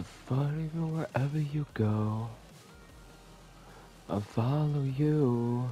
Follow me wherever you go. I'll follow you.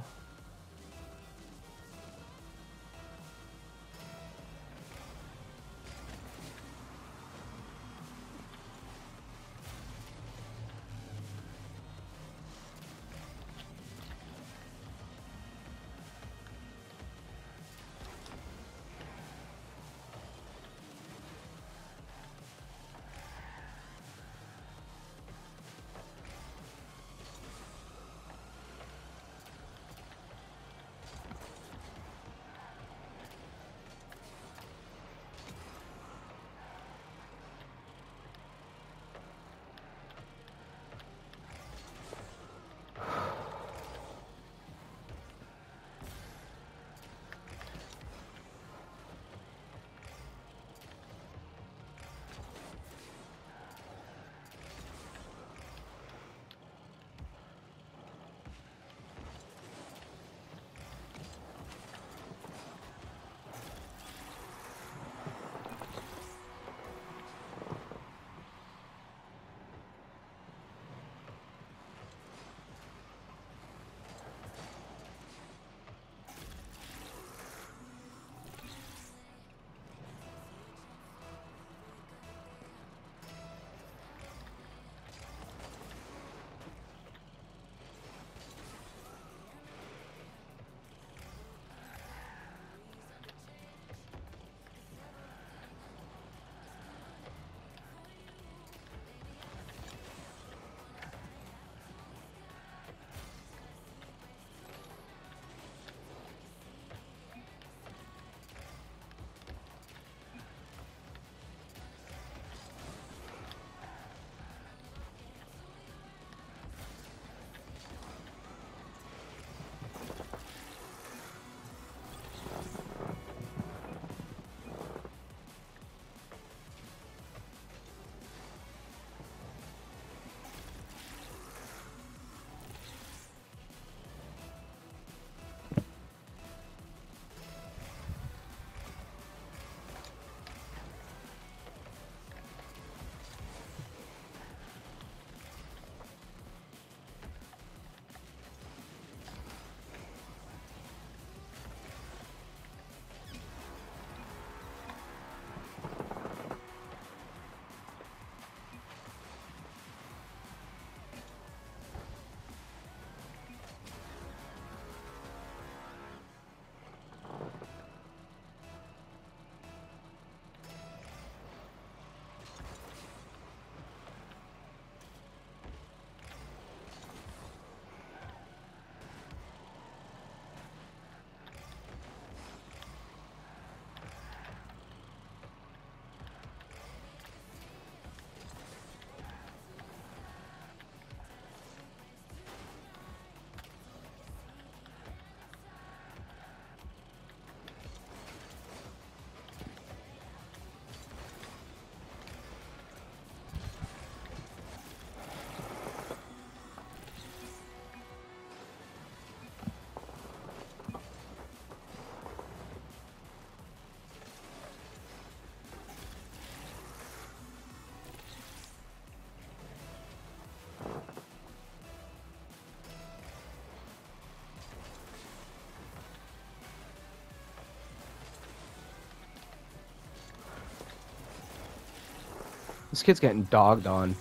This kid's getting dogged on.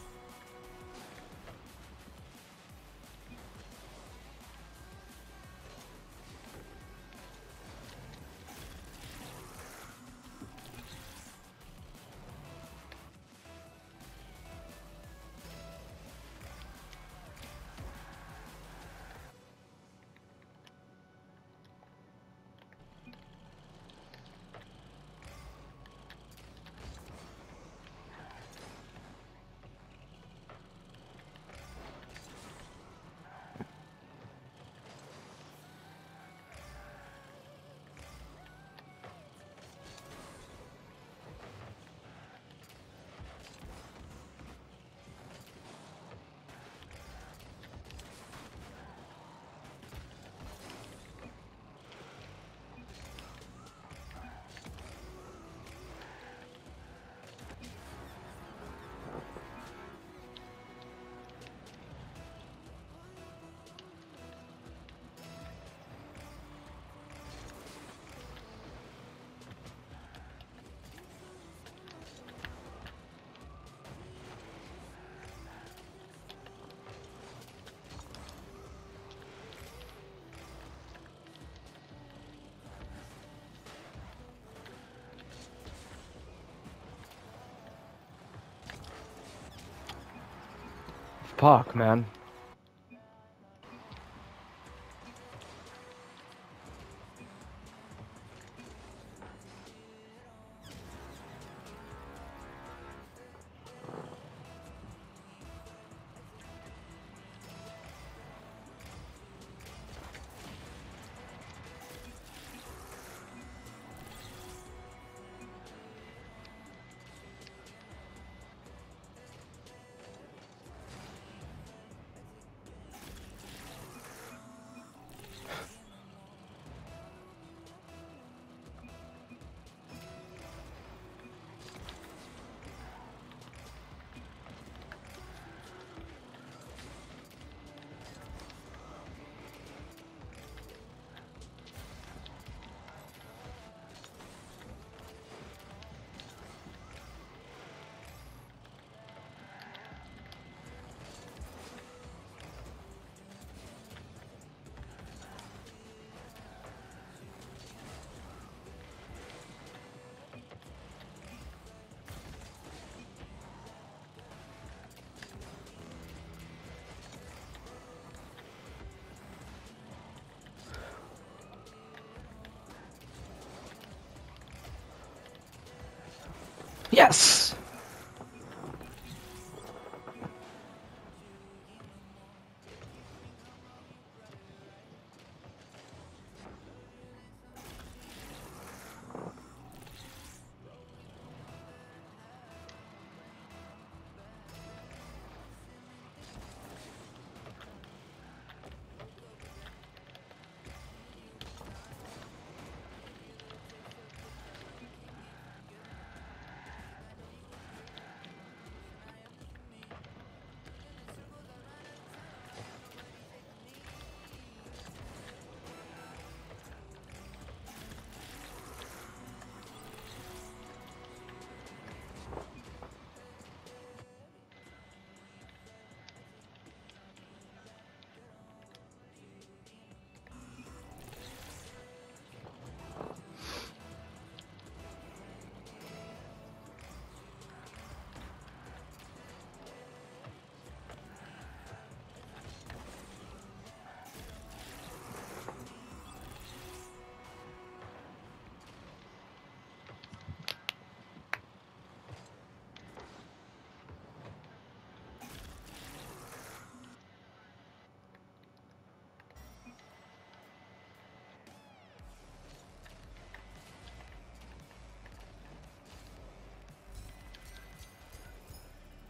Puck, man. Yes!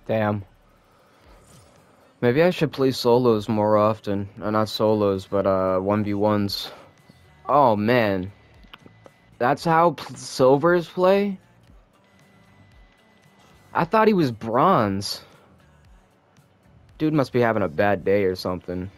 Damn. Maybe I should play solos more often. Uh, not solos, but uh, 1v1s. Oh, man. That's how silvers play? I thought he was bronze. Dude must be having a bad day or something.